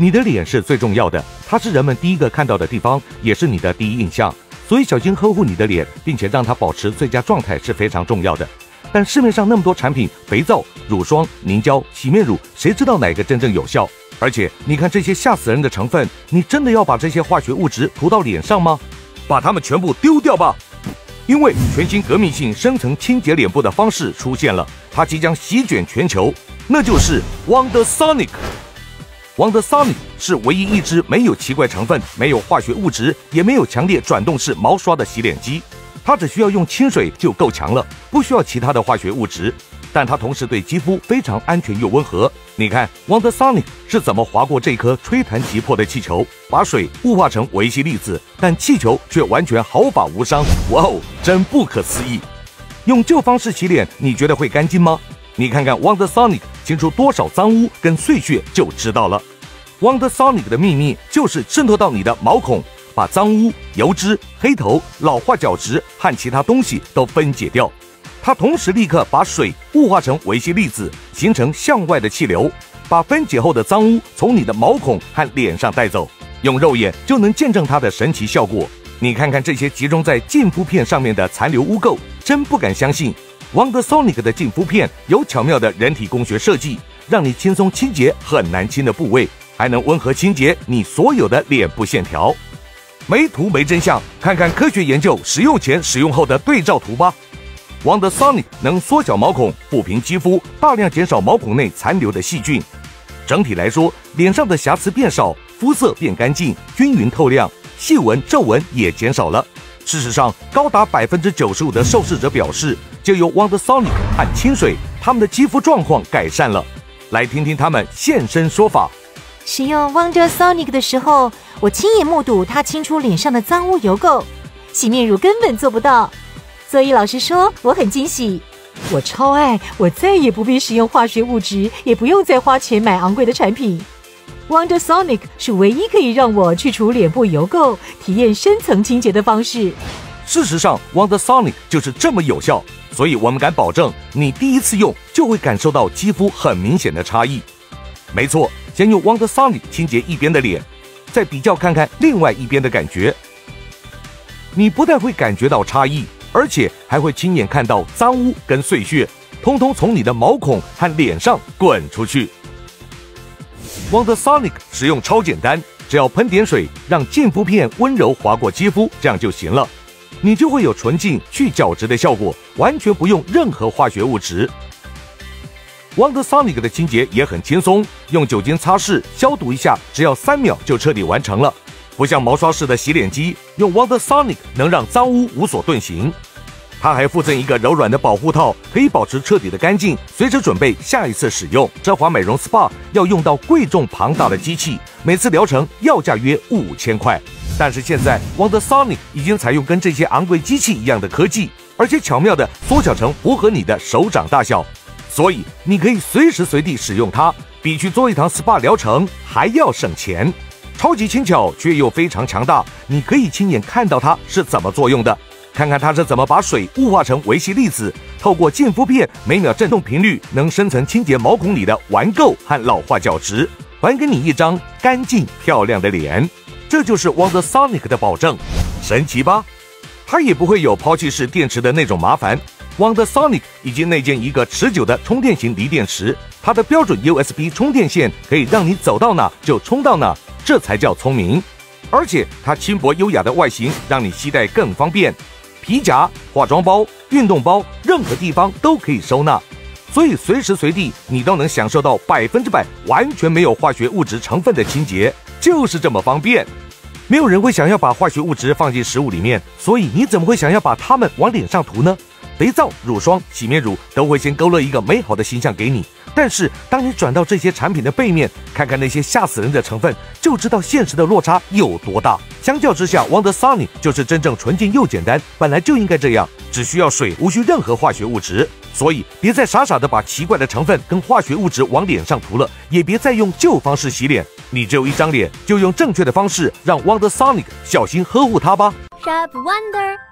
你的脸是最重要的，它是人们第一个看到的地方，也是你的第一印象。所以小心呵护你的脸，并且让它保持最佳状态是非常重要的。但市面上那么多产品，肥皂、乳霜、凝胶、洗面乳，谁知道哪个真正有效？而且你看这些吓死人的成分，你真的要把这些化学物质涂到脸上吗？把它们全部丢掉吧！因为全新革命性深层清洁脸部的方式出现了，它即将席卷全球，那就是 Wonder Sonic。Wonder Sonic 是唯一一支没有奇怪成分、没有化学物质、也没有强烈转动式毛刷的洗脸机。它只需要用清水就够强了，不需要其他的化学物质。但它同时对肌肤非常安全又温和。你看，Wonder Sonic 是怎么划过这颗吹弹即破的气球，把水雾化成维希粒子，但气球却完全毫发无伤。哇哦，真不可思议！用旧方式洗脸，你觉得会干净吗？你看看 Wonder Sonic。清出多少脏污跟碎屑就知道了。Wonder Sonic 的秘密就是渗透到你的毛孔，把脏污、油脂、黑头、老化角质和其他东西都分解掉。它同时立刻把水雾化成维希粒子，形成向外的气流，把分解后的脏污从你的毛孔和脸上带走。用肉眼就能见证它的神奇效果。你看看这些集中在净肤片上面的残留污垢，真不敢相信。Wonder Sonic 的净肤片有巧妙的人体工学设计，让你轻松清洁很难清的部位，还能温和清洁你所有的脸部线条。没图没真相，看看科学研究使用前、使用后的对照图吧。Wonder Sonic 能缩小毛孔、抚平肌肤，大量减少毛孔内残留的细菌。整体来说，脸上的瑕疵变少，肤色变干净、均匀透亮，细纹、皱纹也减少了。事实上，高达百分之九十五的受试者表示。就由 Wonder Sonic 和清水，他们的肌肤状况改善了。来听听他们现身说法。使用 Wonder Sonic 的时候，我亲眼目睹它清除脸上的脏污油垢，洗面乳根本做不到。所以老实说，我很惊喜。我超爱，我再也不必使用化学物质，也不用再花钱买昂贵的产品。Wonder Sonic 是唯一可以让我去除脸部油垢、体验深层清洁的方式。事实上，Wonder Sonic 就是这么有效。所以我们敢保证，你第一次用就会感受到肌肤很明显的差异。没错，先用 Wonder Sonic 清洁一边的脸，再比较看看另外一边的感觉。你不但会感觉到差异，而且还会亲眼看到脏污跟碎屑，通通从你的毛孔和脸上滚出去。Wonder Sonic 使用超简单，只要喷点水，让净肤片温柔划过肌肤，这样就行了。你就会有纯净去角质的效果，完全不用任何化学物质。Wonder Sonic 的清洁也很轻松，用酒精擦拭消毒一下，只要三秒就彻底完成了。不像毛刷式的洗脸机，用 Wonder Sonic 能让脏污无所遁形。它还附赠一个柔软的保护套，可以保持彻底的干净，随时准备下一次使用。奢华美容 SPA 要用到贵重庞大的机器，每次疗程要价约五千块。但是现在，Wonder Sonic 已经采用跟这些昂贵机器一样的科技，而且巧妙地缩小成符合你的手掌大小，所以你可以随时随地使用它，比去做一堂 SPA 疗程还要省钱。超级轻巧却又非常强大，你可以亲眼看到它是怎么作用的，看看它是怎么把水雾化成维希粒子，透过净肤片每秒震动频率，能深层清洁毛孔里的顽垢和老化角质，还给你一张干净漂亮的脸。这就是 Wonder Sonic 的保证，神奇吧？它也不会有抛弃式电池的那种麻烦。Wonder Sonic 已经内建一个持久的充电型锂电池，它的标准 USB 充电线可以让你走到哪就充到哪，这才叫聪明。而且它轻薄优雅的外形让你携带更方便，皮夹、化妆包、运动包，任何地方都可以收纳，所以随时随地你都能享受到百分之百完全没有化学物质成分的清洁。就是这么方便，没有人会想要把化学物质放进食物里面，所以你怎么会想要把它们往脸上涂呢？肥皂、乳霜、洗面乳都会先勾勒一个美好的形象给你，但是当你转到这些产品的背面，看看那些吓死人的成分，就知道现实的落差有多大。相较之下，Wonder Sunny 就是真正纯净又简单，本来就应该这样，只需要水，无需任何化学物质。所以别再傻傻的把奇怪的成分跟化学物质往脸上涂了，也别再用旧方式洗脸。你只有一张脸，就用正确的方式让 Wonder Sonic 小心呵护它吧。Shop Wonder。